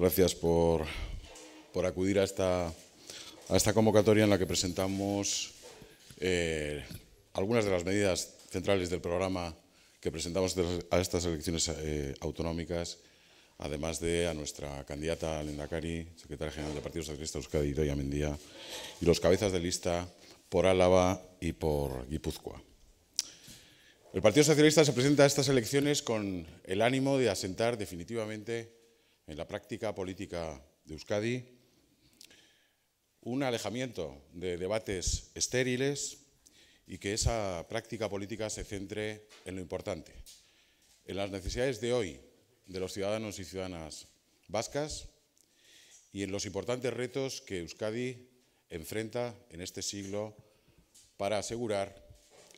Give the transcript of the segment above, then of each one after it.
Gracias por, por acudir a esta, a esta convocatoria en la que presentamos eh, algunas de las medidas centrales del programa que presentamos a estas elecciones eh, autonómicas, además de a nuestra candidata Lendakari, secretaria general del Partido Socialista Euskadi, Idoia Mendía, y los cabezas de lista por Álava y por Guipúzcoa. El Partido Socialista se presenta a estas elecciones con el ánimo de asentar definitivamente en la práctica política de Euskadi un alejamiento de debates estériles y que esa práctica política se centre en lo importante, en las necesidades de hoy de los ciudadanos y ciudadanas vascas y en los importantes retos que Euskadi enfrenta en este siglo para asegurar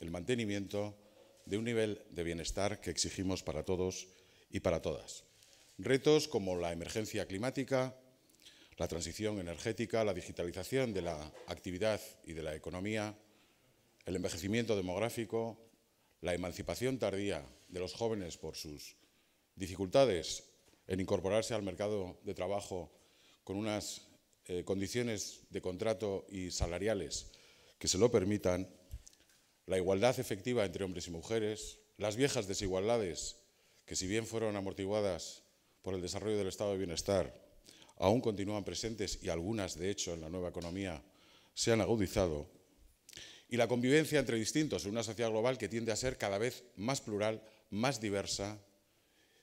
el mantenimiento de un nivel de bienestar que exigimos para todos y para todas. Retos como la emergencia climática, la transición energética, la digitalización de la actividad y de la economía, el envejecimiento demográfico, la emancipación tardía de los jóvenes por sus dificultades en incorporarse al mercado de trabajo con unas eh, condiciones de contrato y salariales que se lo permitan, la igualdad efectiva entre hombres y mujeres, las viejas desigualdades que si bien fueron amortiguadas por el desarrollo del estado de bienestar, aún continúan presentes y algunas, de hecho, en la nueva economía se han agudizado, y la convivencia entre distintos en una sociedad global que tiende a ser cada vez más plural, más diversa,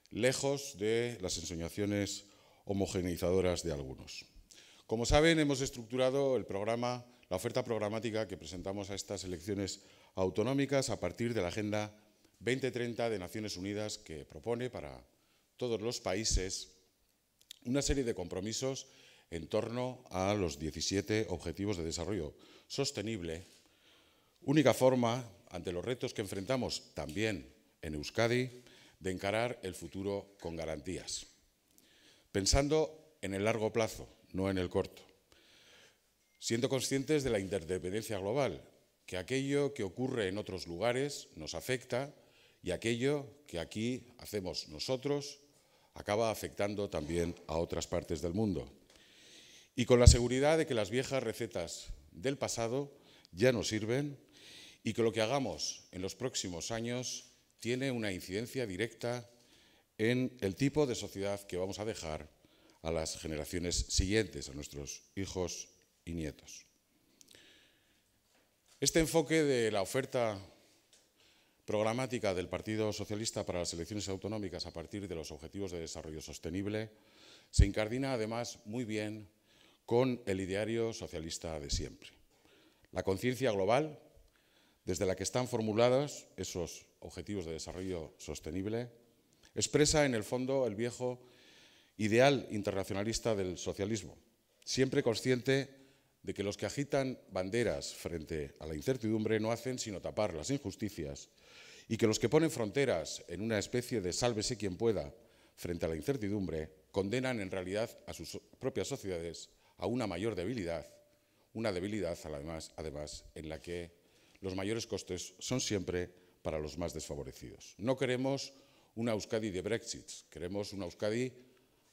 lejos de las ensoñaciones homogeneizadoras de algunos. Como saben, hemos estructurado el programa, la oferta programática que presentamos a estas elecciones autonómicas a partir de la Agenda 2030 de Naciones Unidas que propone para todos los países una serie de compromisos en torno a los 17 Objetivos de Desarrollo Sostenible. Única forma, ante los retos que enfrentamos también en Euskadi, de encarar el futuro con garantías, pensando en el largo plazo, no en el corto, siendo conscientes de la interdependencia global, que aquello que ocurre en otros lugares nos afecta y aquello que aquí hacemos nosotros acaba afectando también a otras partes del mundo. Y con la seguridad de que las viejas recetas del pasado ya no sirven y que lo que hagamos en los próximos años tiene una incidencia directa en el tipo de sociedad que vamos a dejar a las generaciones siguientes, a nuestros hijos y nietos. Este enfoque de la oferta programática del Partido Socialista para las elecciones autonómicas a partir de los Objetivos de Desarrollo Sostenible se incardina además muy bien con el ideario socialista de siempre. La conciencia global, desde la que están formulados esos objetivos de desarrollo sostenible, expresa en el fondo el viejo ideal internacionalista del socialismo, siempre consciente de que los que agitan banderas frente a la incertidumbre no hacen sino tapar las injusticias y que los que ponen fronteras en una especie de sálvese quien pueda frente a la incertidumbre condenan en realidad a sus propias sociedades a una mayor debilidad, una debilidad además, en la que los mayores costes son siempre para los más desfavorecidos. No queremos una Euskadi de Brexit, queremos una Euskadi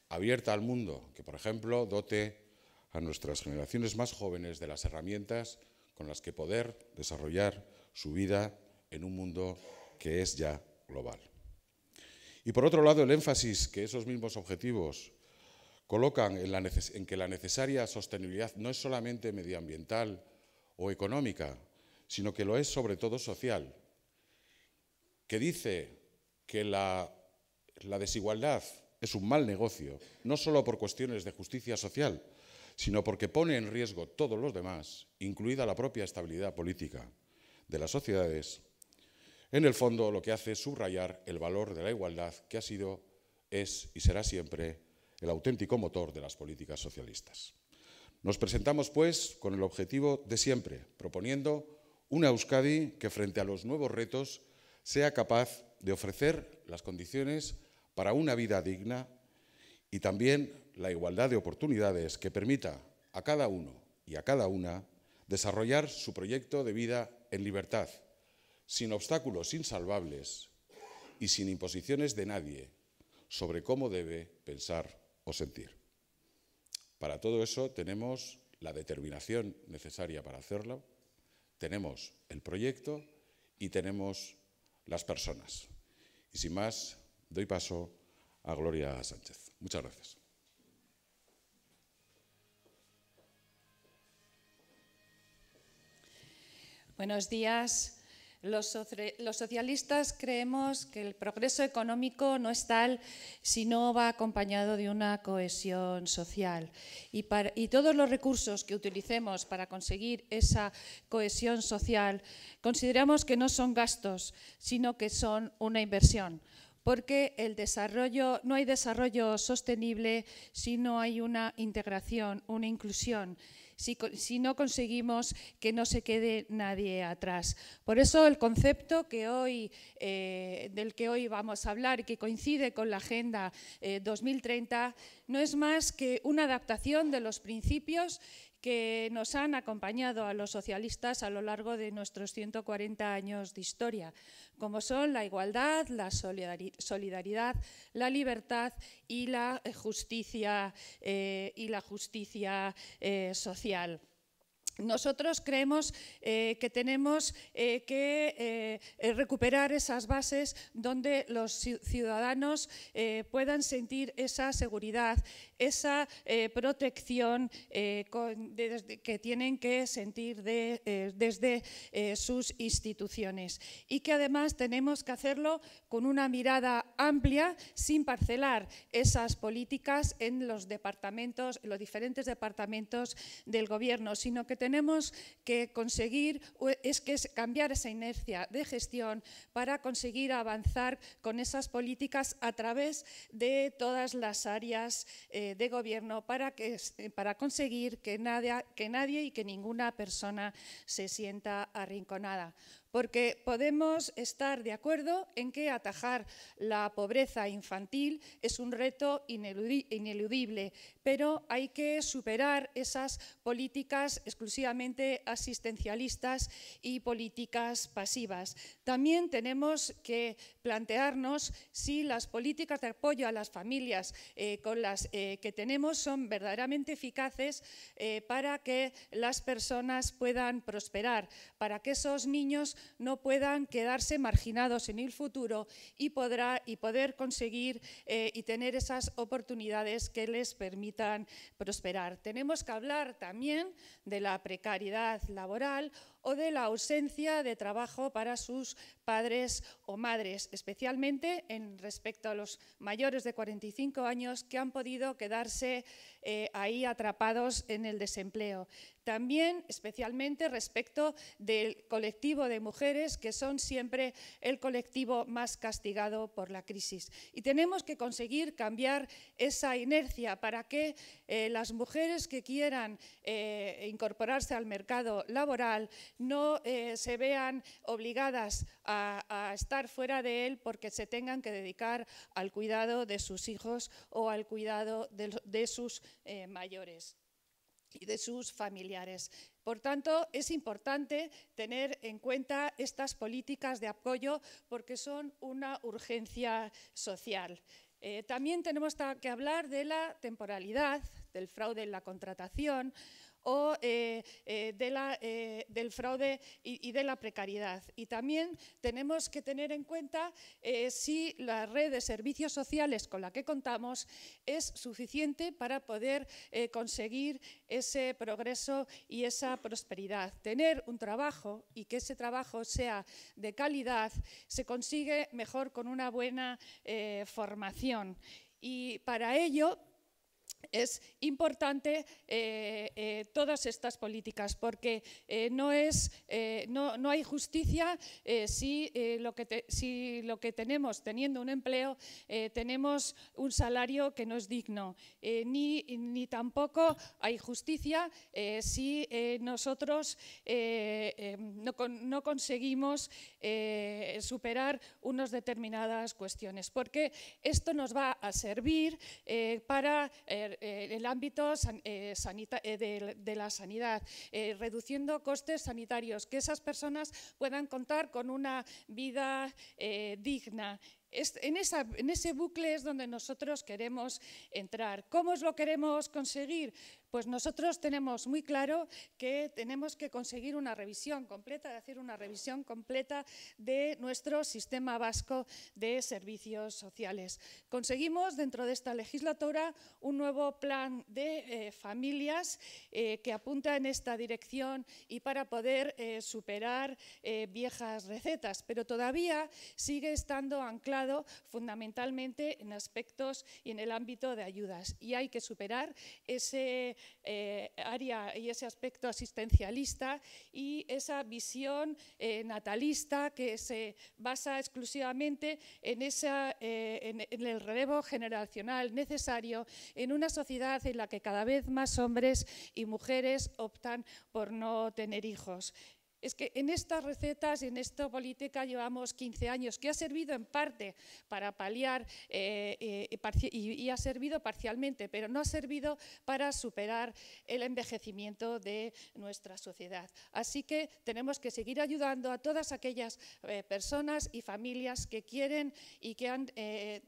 abierta al mundo, que por ejemplo dote a nuestras generaciones más jóvenes de las herramientas con las que poder desarrollar su vida en un mundo que es ya global. Y por otro lado, el énfasis que esos mismos objetivos colocan en, que la necesaria sostenibilidad no es solamente medioambiental o económica, sino que lo es sobre todo social, que dice que la, desigualdad es un mal negocio, no solo por cuestiones de justicia social, sino porque pone en riesgo todos los demás, incluida la propia estabilidad política de las sociedades, en el fondo lo que hace es subrayar el valor de la igualdad que ha sido, es y será siempre el auténtico motor de las políticas socialistas. Nos presentamos, pues, con el objetivo de siempre, proponiendo una Euskadi que frente a los nuevos retos sea capaz de ofrecer las condiciones para una vida digna y también la igualdad de oportunidades que permita a cada uno y a cada una desarrollar su proyecto de vida en libertad, sin obstáculos insalvables y sin imposiciones de nadie sobre cómo debe pensar o sentir. Para todo eso tenemos la determinación necesaria para hacerlo, tenemos el proyecto y tenemos las personas. Y sin más, doy paso a Gloria Sánchez. Muchas gracias. Buenos días. Los, socialistas creemos que el progreso económico no es tal si no va acompañado de una cohesión social. Y, y, todos los recursos que utilicemos para conseguir esa cohesión social consideramos que no son gastos, sino que son una inversión porque el desarrollo, no hay desarrollo sostenible si no hay una integración, una inclusión si, no conseguimos que no se quede nadie atrás. Por eso el concepto eh, del que hoy vamos a hablar y que coincide con la Agenda 2030 eh, no es más que una adaptación de los principios que nos han acompañado a los socialistas a lo largo de nuestros 140 años de historia, como son la igualdad, la solidaridad, la libertad y la justicia, eh, y la justicia eh, social. Nosotros creemos eh, que tenemos eh, que eh, recuperar esas bases donde los ciudadanos puedan sentir esa seguridad, esa protección que tienen que sentir desde sus instituciones. Y que además tenemos que hacerlo con una mirada amplia, sin parcelar esas políticas en los departamentos, en los diferentes departamentos del Gobierno, sino que tenemos que conseguir es que cambiar esa inercia de gestión para conseguir avanzar con esas políticas a través de todas las áreas eh, de gobierno para, que, para conseguir que nadie, que nadie y que ninguna persona se sienta arrinconada porque podemos estar de acuerdo en que atajar la pobreza infantil es un reto ineludible, pero hay que superar esas políticas exclusivamente asistencialistas y políticas pasivas. También tenemos que plantearnos si las políticas de apoyo a las familias eh, con las eh, que tenemos son verdaderamente eficaces eh, para que las personas puedan prosperar, para que esos niños no puedan quedarse marginados en el futuro y, podrá, y poder conseguir eh, y tener esas oportunidades que les permitan prosperar. Tenemos que hablar también de la precariedad laboral o de la ausencia de trabajo para sus padres o madres, especialmente en respecto a los mayores de 45 años que han podido quedarse eh, ahí atrapados en el desempleo. También, especialmente respecto del colectivo de mujeres, que son siempre el colectivo más castigado por la crisis. Y tenemos que conseguir cambiar esa inercia para que eh, las mujeres que quieran eh, incorporarse al mercado laboral no eh, se vean obligadas a, estar fuera de él porque se tengan que dedicar al cuidado de sus hijos o al cuidado de, sus eh, mayores y de sus familiares. Por tanto, es importante tener en cuenta estas políticas de apoyo porque son una urgencia social. Eh, también tenemos que hablar de la temporalidad, del fraude en la contratación, o eh, eh, eh, del fraude y, de la precariedad. Y también tenemos que tener en cuenta si la red de servicios sociales con la que contamos es suficiente para poder conseguir ese progreso y esa prosperidad. Tener un trabajo y que ese trabajo sea de calidad se consigue mejor con una buena formación. Y para ello es importante eh, eh, todas estas políticas porque eh, no, es, no, no, hay justicia si, lo que si lo que tenemos teniendo un empleo tenemos un salario que no es digno, ni, ni, tampoco hay justicia si nosotros no, no, conseguimos superar unas determinadas cuestiones, porque esto nos va a servir para en el ámbito eh, eh, de, la sanidad, eh, reduciendo costes sanitarios, que esas personas puedan contar con una vida digna en, ese bucle es donde nosotros queremos entrar. ¿Cómo lo queremos conseguir? Pues nosotros tenemos muy claro que tenemos que conseguir una revisión completa, hacer una revisión completa de nuestro sistema vasco de servicios sociales. Conseguimos dentro de esta legislatura un nuevo plan de eh, familias eh, que apunta en esta dirección y para poder eh, superar viejas recetas, pero todavía sigue estando anclado fundamentalmente en aspectos y en el ámbito de ayudas. Y hay que superar ese eh, área y ese aspecto asistencialista y esa visión eh, natalista que se basa exclusivamente en, esa, eh, en el relevo generacional necesario en una sociedad en la que cada vez más hombres y mujeres optan por no tener hijos es que en estas recetas y en esta política llevamos 15 años, que ha servido en parte para paliar eh, eh, y, ha servido parcialmente, pero no ha servido para superar el envejecimiento de nuestra sociedad. Así que tenemos que seguir ayudando a todas aquellas eh, personas y familias que quieren y que han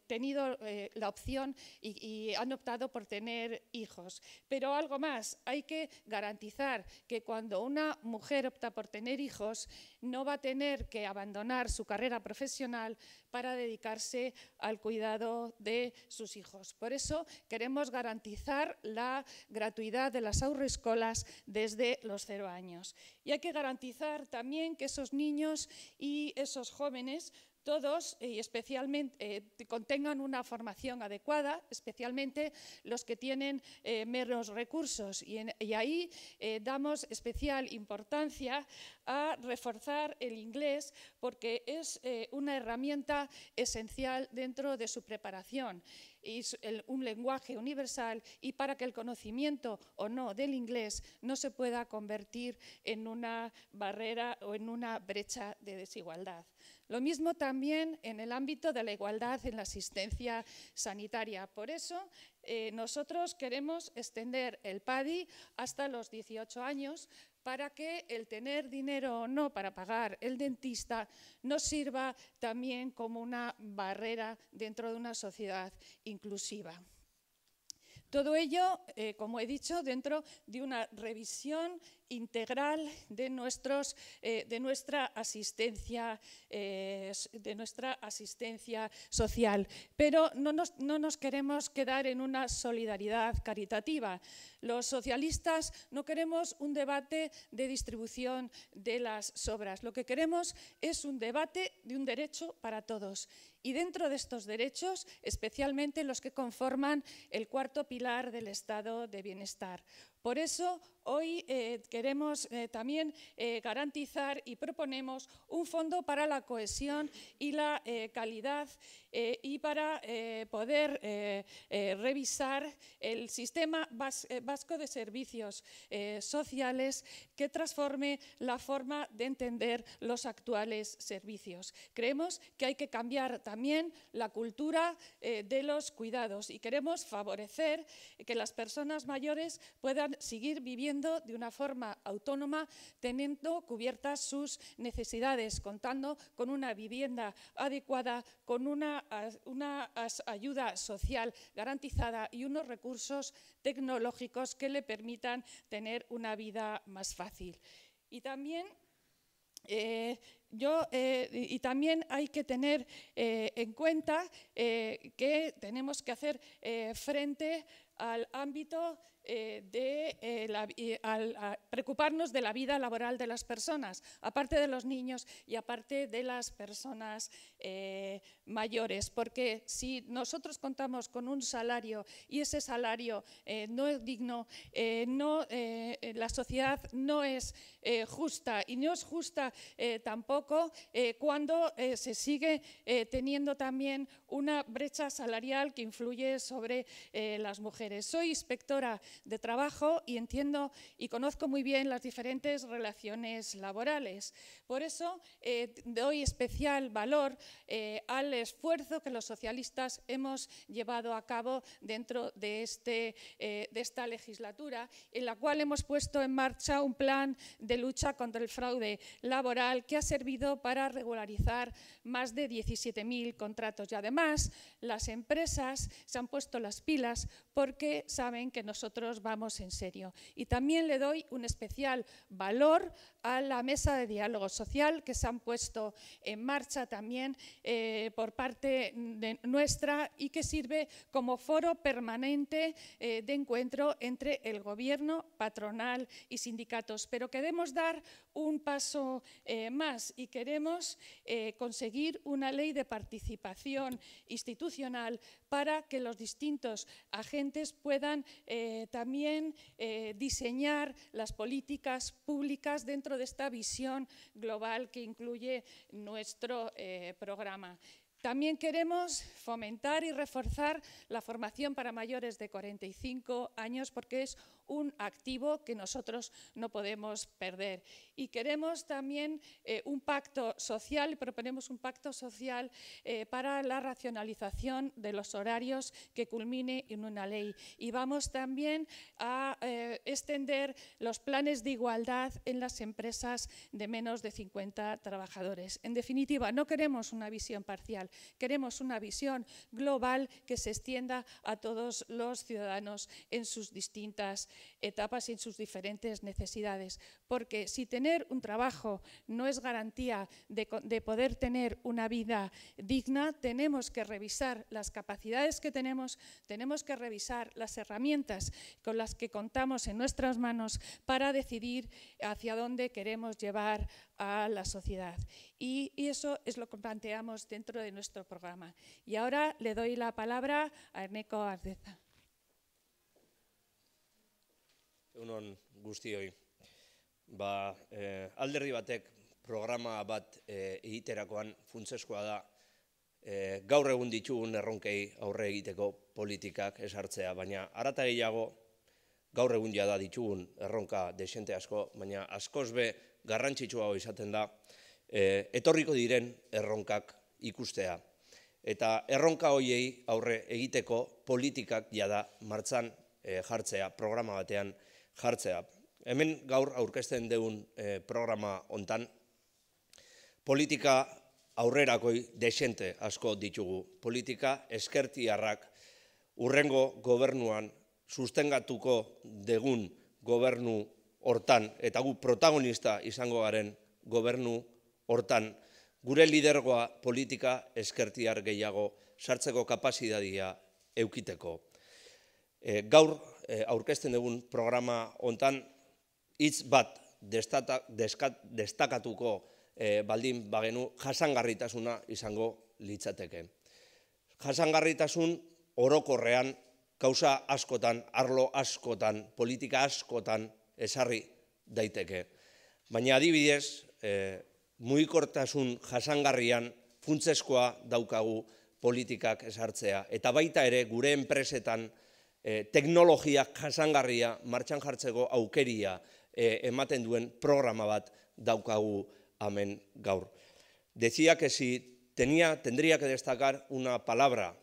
tenido la opción y, y han optado por tener hijos. Pero algo más, hay que garantizar que cuando una mujer opta por tener tener hijos, no va a tener que abandonar su carrera profesional para dedicarse al cuidado de sus hijos. Por eso queremos garantizar la gratuidad de las aurrescolas desde los cero años. Y hay que garantizar también que esos niños y esos jóvenes todos y especialmente eh, contengan una formación adecuada, especialmente los que tienen eh, menos recursos. Y, ahí eh, damos especial importancia a reforzar el inglés porque es una herramienta esencial dentro de su preparación y un lenguaje universal y para que el conocimiento o no del inglés no se pueda convertir en una barrera o en una brecha de desigualdad. Lo mismo también en el ámbito de la igualdad en la asistencia sanitaria. Por eso eh, nosotros queremos extender el PADI hasta los 18 años para que el tener dinero o no para pagar el dentista nos sirva también como una barrera dentro de una sociedad inclusiva. Todo ello, eh, como he dicho, dentro de una revisión integral eh, de, nuestra asistencia, eh, de nuestra asistencia social. Pero no nos, no nos queremos quedar en una solidaridad caritativa. Los socialistas no queremos un debate de distribución de las sobras. Lo que queremos es un debate de un derecho para todos. Y dentro de estos derechos, especialmente los que conforman el cuarto pilar del estado de bienestar. Por eso hoy eh, queremos eh, también eh, garantizar y proponemos un fondo para la cohesión y la calidad y para poder revisar el sistema vasco de servicios sociales que transforme la forma de entender los actuales servicios. Creemos que hay que cambiar también la cultura de los cuidados y queremos favorecer que las personas mayores puedan seguir viviendo de una forma autónoma, teniendo cubiertas sus necesidades, contando con una vivienda adecuada, con una, una ayuda social garantizada y unos recursos tecnológicos que le permitan tener una vida más fácil. Y también eh, yo, eh, y también hay que tener eh, en cuenta que tenemos que hacer frente al ámbito de preocuparnos de la vida laboral de las personas, aparte de los niños y aparte de las personas mayores, porque si nosotros contamos con un salario y ese salario no es digno, no, la sociedad no es justa y no es justa tampoco eh, cuando eh, se sigue eh, teniendo también una brecha salarial que influye sobre las mujeres. Soy inspectora de trabajo y entiendo y conozco muy bien las diferentes relaciones laborales. Por eso eh, doy especial valor eh, al esfuerzo que los socialistas hemos llevado a cabo dentro de, este, eh, de esta legislatura, en la cual hemos puesto en marcha un plan de lucha contra el fraude laboral que ha servido para regularizar más de 17.000 contratos. Y además, las empresas se han puesto las pilas porque saben que nosotros vamos en serio. Y también le doy un especial valor a la mesa de diálogo social que se han puesto en marcha también eh, por parte nuestra y que sirve como foro permanente eh, de encuentro entre el gobierno, patronal y sindicatos. Pero queremos dar un paso eh, más y queremos conseguir una ley de participación institucional para que los distintos agentes puedan también diseñar las políticas públicas dentro de esta visión global que incluye nuestro eh, programa. También queremos fomentar y reforzar la formación para mayores de 45 años porque es un activo que nosotros no podemos perder. Y queremos también eh, un pacto social, proponemos un pacto social eh, para la racionalización de los horarios que culmine en una ley. Y vamos también a eh, extender los planes de igualdad en las empresas de menos de 50 trabajadores. En definitiva, no queremos una visión parcial, queremos una visión global que se extienda a todos los ciudadanos en sus distintas etapas y en sus diferentes necesidades. Porque si tener un trabajo no es garantía de, poder tener una vida digna, tenemos que revisar las capacidades que tenemos, tenemos que revisar las herramientas con las que contamos en nuestras manos para decidir hacia dónde queremos llevar a la sociedad. Y, y, eso es lo que planteamos dentro de nuestro programa. Y ahora le doy la palabra a Erneco Ardeza. Egunon guztioi. Ba, eh, alderdi batek programa bat eh, egiterakoan funtzeskoa da eh, gaur egun ditugun erronkei aurre egiteko politikak esartzea, baina arata gehiago gaur egun jada ditugun erronka desente asko, baina askoz be garrantzitsua izaten da eh, etorriko diren erronkak ikustea. Eta erronka hoiei aurre egiteko politikak jada martzan eh, jartzea programa batean jartzea. Hemen gaur aurkezten deun eh, programa hontan politika aurrerakoi desente asko ditugu. Politika eskertiarrak urrengo gobernuan sustengatuko degun gobernu hortan eta gu protagonista izango garen gobernu hortan gure lidergoa politika eskertiar gehiago sartzeko kapasitatea eukiteko. E, gaur e, aurkezten dugun programa hontan hitz bat destakatuko e, baldin bagenu jasangarritasuna izango litzateke. Jasangarritasun orokorrean kausa askotan, arlo askotan, politika askotan esarri daiteke. Baina adibidez, e, mugikortasun jasangarrian funtzeskoa daukagu politikak esartzea. Eta baita ere gure enpresetan e, teknologia jasangarria martxan jartzeko aukeria e, ematen duen programa bat daukagu hemen gaur. Decía que si tenía, tendría que destacar una palabra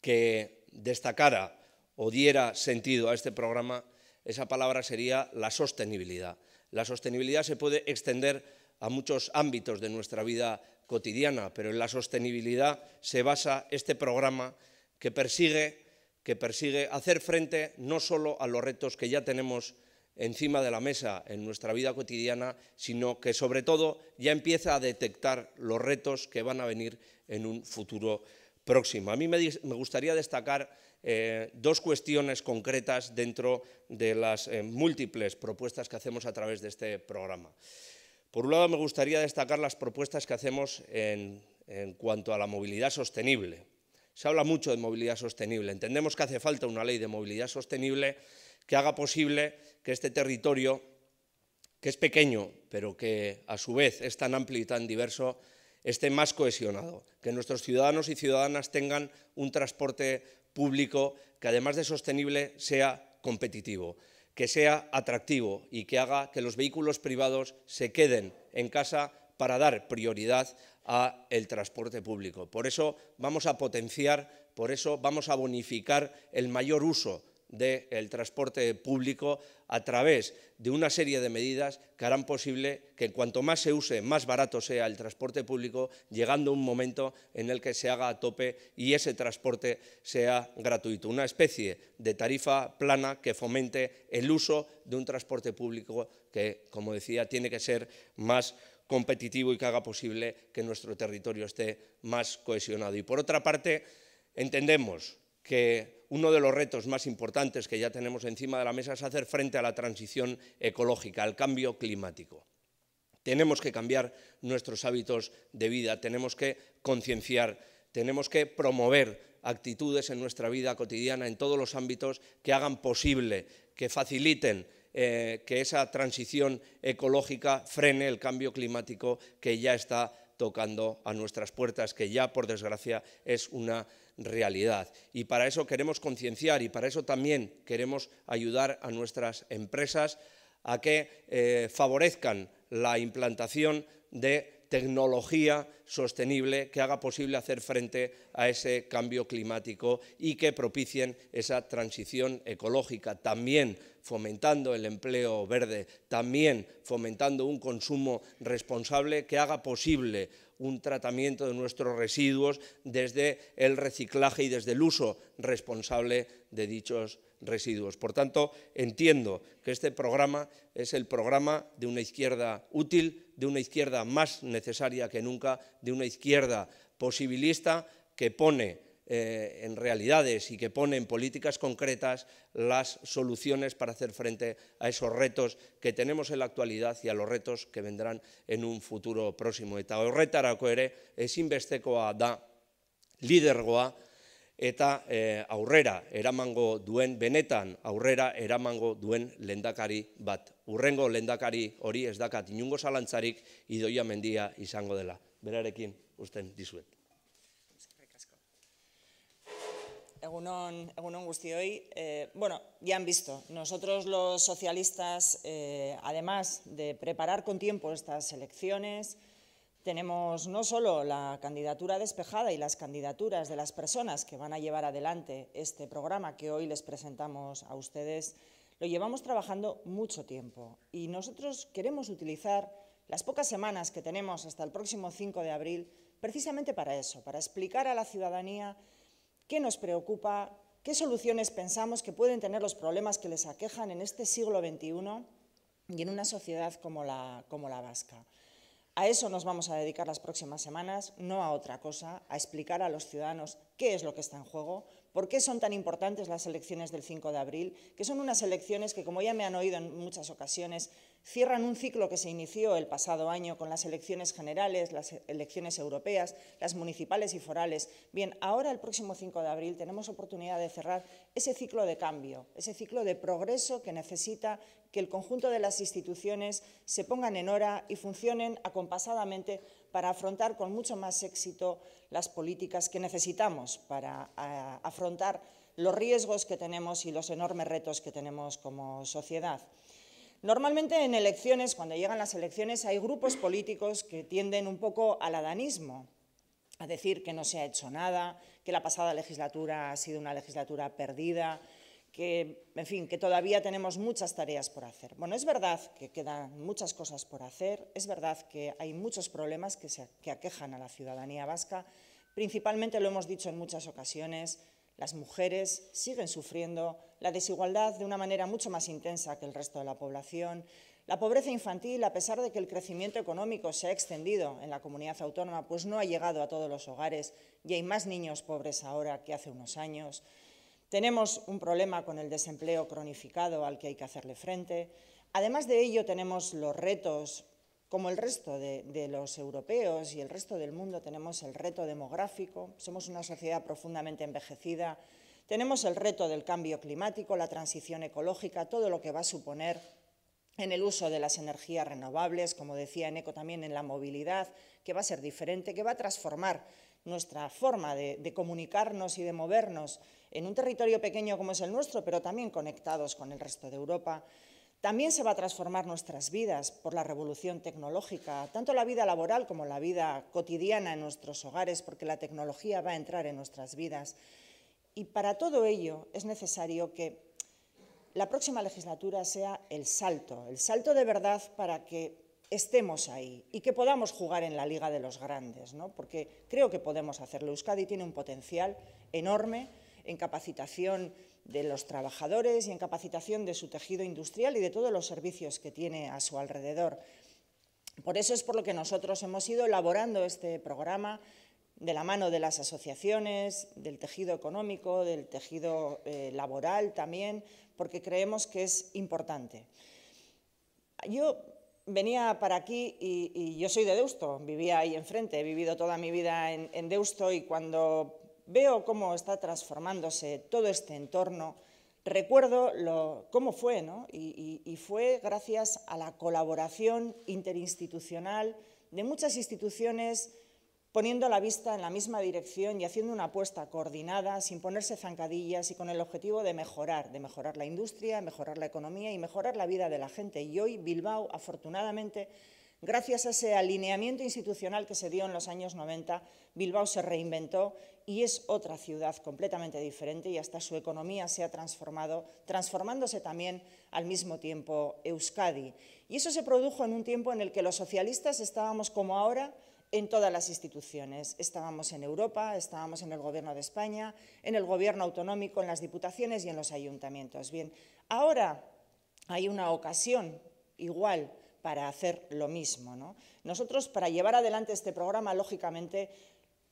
que destacara o diera sentido a este programa, esa palabra sería la sostenibilidad. La sostenibilidad se puede extender a muchos ámbitos de nuestra vida cotidiana, pero en la sostenibilidad se basa este programa que persigue que persigue hacer frente no solo a los retos que ya tenemos encima de la mesa en nuestra vida cotidiana, sino que sobre todo ya empieza a detectar los retos que van a venir en un futuro próximo. A mí me, gustaría destacar eh, dos cuestiones concretas dentro de las eh, múltiples propuestas que hacemos a través de este programa. Por un lado, me gustaría destacar las propuestas que hacemos en cuanto a la movilidad sostenible. Se habla mucho de movilidad sostenible. Entendemos que hace falta una ley de movilidad sostenible que haga posible que este territorio, que es pequeño, pero que a su vez es tan amplio y tan diverso, esté más cohesionado, que nuestros ciudadanos y ciudadanas tengan un transporte público que además de sostenible sea competitivo, que sea atractivo y que haga que los vehículos privados se queden en casa para dar prioridad al transporte público. Por eso vamos a potenciar, por eso vamos a bonificar el mayor uso del transporte público a través de una serie de medidas que harán posible que cuanto más se use, más barato sea el transporte público, llegando un momento en el que se haga a tope y ese transporte sea gratuito. Una especie de tarifa plana que fomente el uso de un transporte público que, como decía, tiene que ser más competitivo y que haga posible que nuestro territorio esté más cohesionado. Y por otra parte, entendemos que uno de los retos más importantes que ya tenemos encima de la mesa es hacer frente a la transición ecológica, al cambio climático. Tenemos que cambiar nuestros hábitos de vida, tenemos que concienciar, tenemos que promover actitudes en nuestra vida cotidiana en todos los ámbitos que hagan posible, que faciliten eh, que esa transición ecológica frene el cambio climático que ya está tocando a nuestras puertas, que ya, por desgracia, es una realidad. Y para eso queremos concienciar y para eso también queremos ayudar a nuestras empresas a que eh, favorezcan la implantación de tecnología sostenible que haga posible hacer frente a ese cambio climático y que propicien esa transición ecológica, también fomentando el empleo verde, también fomentando un consumo responsable que haga posible un tratamiento de nuestros residuos desde el reciclaje y desde el uso responsable de dichos residuos. Por tanto, entiendo que este programa es el programa de una izquierda útil, de una izquierda más necesaria que nunca, de una izquierda posibilista que pone eh, en realidades y que pone en políticas concretas las soluciones para hacer frente a esos retos que tenemos en la actualidad y a los retos que vendrán en un futuro próximo. Eta da eta eh, aurrera eramango benetan aurrera eramango lendakari bat. Urrengo lendakari hori ez dakat inungo zalantzarik idoia mendia izango dela. Berarekin usten dizuet. Egunon, Egunon Gustioi. Eh, bueno, ya han visto, nosotros los socialistas, eh, además de preparar con tiempo estas elecciones, tenemos no solo la candidatura despejada y las candidaturas de las personas que van a llevar adelante este programa que hoy les presentamos a ustedes, lo llevamos trabajando mucho tiempo y nosotros queremos utilizar las pocas semanas que tenemos hasta el próximo 5 de abril precisamente para eso, para explicar a la ciudadanía qué nos preocupa, qué soluciones pensamos que pueden tener los problemas que les aquejan en este siglo XXI y en una sociedad como la, como la vasca. A eso nos vamos a dedicar las próximas semanas, no a otra cosa, a explicar a los ciudadanos qué es lo que está en juego, por qué son tan importantes las elecciones del 5 de abril, que son unas elecciones que, como ya me han oído en muchas ocasiones, cierran un ciclo que se inició el pasado año con las elecciones generales, las elecciones europeas, las municipales y forales. Bien, ahora el próximo 5 de abril tenemos oportunidad de cerrar ese ciclo de cambio, ese ciclo de progreso que necesita que el conjunto de las instituciones se pongan en hora y funcionen acompasadamente para afrontar con mucho más éxito las políticas que necesitamos para afrontar los riesgos que tenemos y los enormes retos que tenemos como sociedad. Normalmente en elecciones, cuando llegan las elecciones, hay grupos políticos que tienden un poco al adanismo, a decir que no se ha hecho nada, que la pasada legislatura ha sido una legislatura perdida, que, en fin, que todavía tenemos muchas tareas por hacer. Bueno, es verdad que quedan muchas cosas por hacer, es verdad que hay muchos problemas que, aquejan a la ciudadanía vasca, principalmente lo hemos dicho en muchas ocasiones, las mujeres siguen sufriendo la desigualdad de una manera mucho más intensa que el resto de la población. La pobreza infantil, a pesar de que el crecimiento económico se ha extendido en la comunidad autónoma, pues no ha llegado a todos los hogares y hay más niños pobres ahora que hace unos años. Tenemos un problema con el desempleo cronificado al que hay que hacerle frente. Además de ello, tenemos los retos como el resto de, los europeos y el resto del mundo tenemos el reto demográfico, somos una sociedad profundamente envejecida, tenemos el reto del cambio climático, la transición ecológica, todo lo que va a suponer en el uso de las energías renovables, como decía Eneco también en la movilidad, que va a ser diferente, que va a transformar nuestra forma de, de comunicarnos y de movernos en un territorio pequeño como es el nuestro, pero también conectados con el resto de Europa. También se va a transformar nuestras vidas por la revolución tecnológica, tanto la vida laboral como la vida cotidiana en nuestros hogares, porque la tecnología va a entrar en nuestras vidas. Y para todo ello es necesario que la próxima legislatura sea el salto, el salto de verdad para que estemos ahí y que podamos jugar en la Liga de los Grandes, ¿no? porque creo que podemos hacerlo. Euskadi tiene un potencial enorme en capacitación de los trabajadores y en capacitación de su tejido industrial y de todos los servicios que tiene a su alrededor. Por eso es por lo que nosotros hemos ido elaborando este programa de la mano de las asociaciones, del tejido económico, del tejido eh, laboral también, porque creemos que es importante. Yo venía para aquí y, yo soy de Deusto, vivía ahí enfrente, he vivido toda mi vida en Deusto y cuando veo cómo está transformándose todo este entorno, recuerdo cómo fue, y, fue gracias a la colaboración interinstitucional de muchas instituciones poniendo la vista en la misma dirección y haciendo una apuesta coordinada, sin ponerse zancadillas y con el objetivo de mejorar, de mejorar la industria, mejorar la economía y mejorar la vida de la gente. Y hoy Bilbao, afortunadamente, gracias a ese alineamiento institucional que se dio en los años 90, Bilbao se reinventó y es otra ciudad completamente diferente y hasta su economía se ha transformado, transformándose también al mismo tiempo Euskadi. Y eso se produjo en un tiempo en el que los socialistas estábamos como ahora en todas las instituciones. Estábamos en Europa, estábamos en el Gobierno de España, en el Gobierno autonómico, en las diputaciones y en los ayuntamientos. Bien, ahora hay una ocasión igual para hacer lo mismo. Nosotros, para llevar adelante este programa, lógicamente,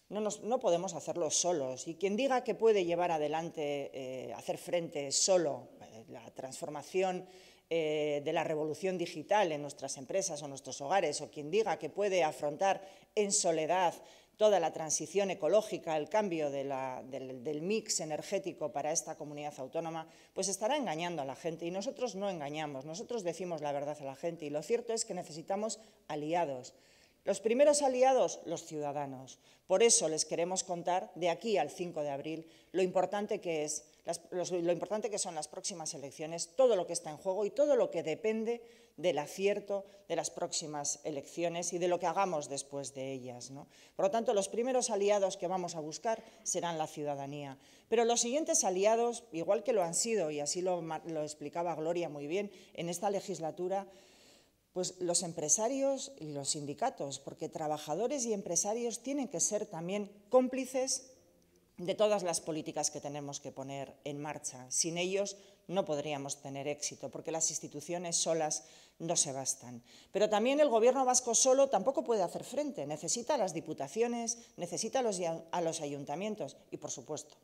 no, podemos hacerlo solos. Y quien diga que puede llevar adelante, eh, hacer frente solo eh, la transformación eh, de la revolución digital en nuestras empresas o nuestros hogares, o quien diga que puede afrontar en soledad toda la transición ecológica, el cambio del, del, mix energético para esta comunidad autónoma, pues estará engañando a la gente. Y nosotros no engañamos, nosotros decimos la verdad a la gente. Y lo cierto es que necesitamos aliados. Los primeros aliados, los ciudadanos. Por eso les queremos contar de aquí al 5 de abril lo importante que es, lo importante que son las próximas elecciones, todo lo que está en juego y todo lo que depende del acierto de las próximas elecciones y de lo que hagamos después de ellas. Por lo tanto, los primeros aliados que vamos a buscar serán la ciudadanía. Pero los siguientes aliados, igual que lo han sido, y así lo, lo explicaba Gloria muy bien, en esta legislatura, pues los empresarios y los sindicatos, porque trabajadores y empresarios tienen que ser también cómplices de todas las políticas que tenemos que poner en marcha. Sin ellos no podríamos tener éxito, porque las instituciones solas no se bastan. Pero también el Gobierno vasco solo tampoco puede hacer frente. Necesita a las diputaciones, necesita a los, a los ayuntamientos y, por supuesto,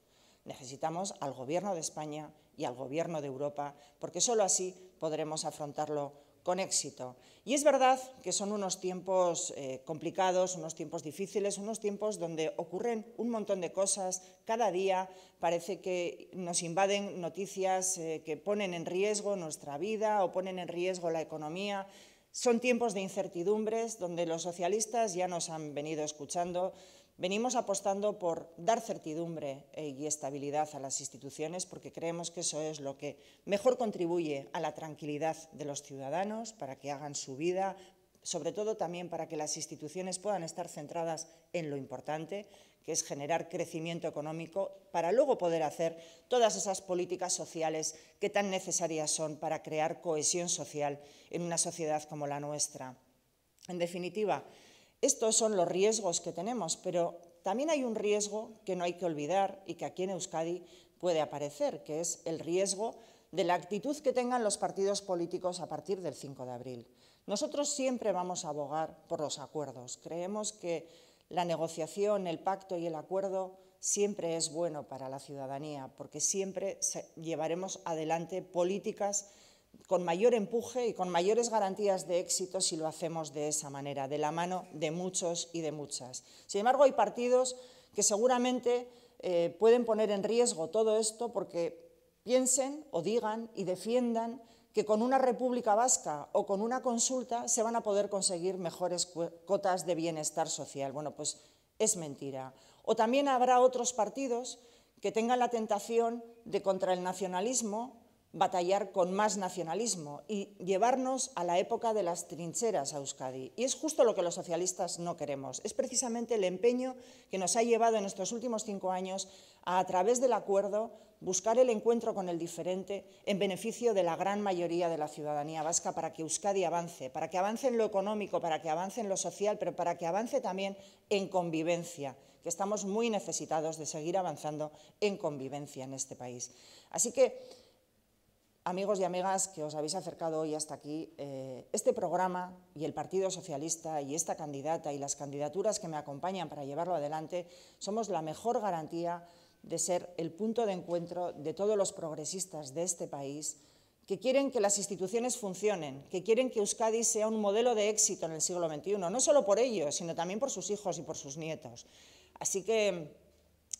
necesitamos al Gobierno de España y al Gobierno de Europa, porque solo así podremos afrontarlo con éxito. Y es verdad que son unos tiempos eh, complicados, unos tiempos difíciles, unos tiempos donde ocurren un montón de cosas. Cada día parece que nos invaden noticias eh, que ponen en riesgo nuestra vida o ponen en riesgo la economía. Son tiempos de incertidumbres donde los socialistas ya nos han venido escuchando Venimos apostando por dar certidumbre y estabilidad a las instituciones porque creemos que eso es lo que mejor contribuye a la tranquilidad de los ciudadanos para que hagan su vida, sobre todo también para que las instituciones puedan estar centradas en lo importante, que es generar crecimiento económico, para luego poder hacer todas esas políticas sociales que tan necesarias son para crear cohesión social en una sociedad como la nuestra. En definitiva, estos son los riesgos que tenemos, pero también hay un riesgo que no hay que olvidar y que aquí en Euskadi puede aparecer, que es el riesgo de la actitud que tengan los partidos políticos a partir del 5 de abril. Nosotros siempre vamos a abogar por los acuerdos. Creemos que la negociación, el pacto y el acuerdo siempre es bueno para la ciudadanía, porque siempre llevaremos adelante políticas con mayor empuje y con mayores garantías de éxito si lo hacemos de esa manera, de la mano de muchos y de muchas. Sin embargo, hay partidos que seguramente eh, pueden poner en riesgo todo esto porque piensen o digan y defiendan que con una república vasca o con una consulta se van a poder conseguir mejores cotas de bienestar social. Bueno, pues es mentira. O también habrá otros partidos que tengan la tentación de contra el nacionalismo batallar con más nacionalismo y llevarnos a la época de las trincheras a Euskadi. Y es justo lo que los socialistas no queremos. Es precisamente el empeño que nos ha llevado en estos últimos cinco años a, a través del acuerdo, buscar el encuentro con el diferente en beneficio de la gran mayoría de la ciudadanía vasca para que Euskadi avance, para que avance en lo económico, para que avance en lo social, pero para que avance también en convivencia, que estamos muy necesitados de seguir avanzando en convivencia en este país. Así que amigos y amigas que os habéis acercado hoy hasta aquí, eh, este programa y el Partido Socialista y esta candidata y las candidaturas que me acompañan para llevarlo adelante somos la mejor garantía de ser el punto de encuentro de todos los progresistas de este país que quieren que las instituciones funcionen, que quieren que Euskadi sea un modelo de éxito en el siglo XXI, no solo por ellos, sino también por sus hijos y por sus nietos. Así que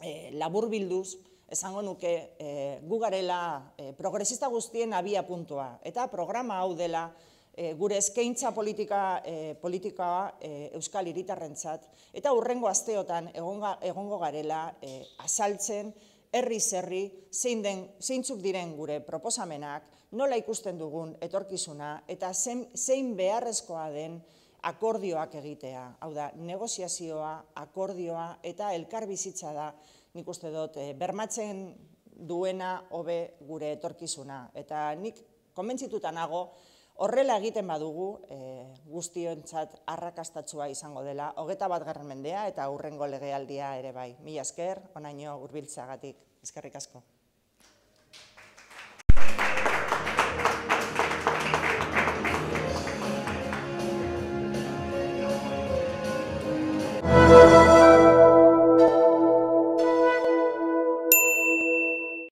eh, la Burbildus esango nuke e, gu garela e, progresista guztien abia puntua. Eta programa hau dela e, gure eskaintza politika, e, politikoa e, Euskal Hiritarrentzat eta urrengo asteotan egonga, egongo garela e, azaltzen herri zerri zein den zeintzuk diren gure proposamenak, nola ikusten dugun etorkizuna eta zein, zein beharrezkoa den akordioak egitea. Hau da, negoziazioa, akordioa eta elkar bizitza da nik uste dut, e, bermatzen duena hobe gure etorkizuna. Eta nik konbentzituta nago, horrela egiten badugu e, guztiontzat arrakastatsua izango dela, hogeta bat garren mendea eta hurrengo legealdia ere bai. Mila esker, onaino urbiltzagatik, eskerrik asko.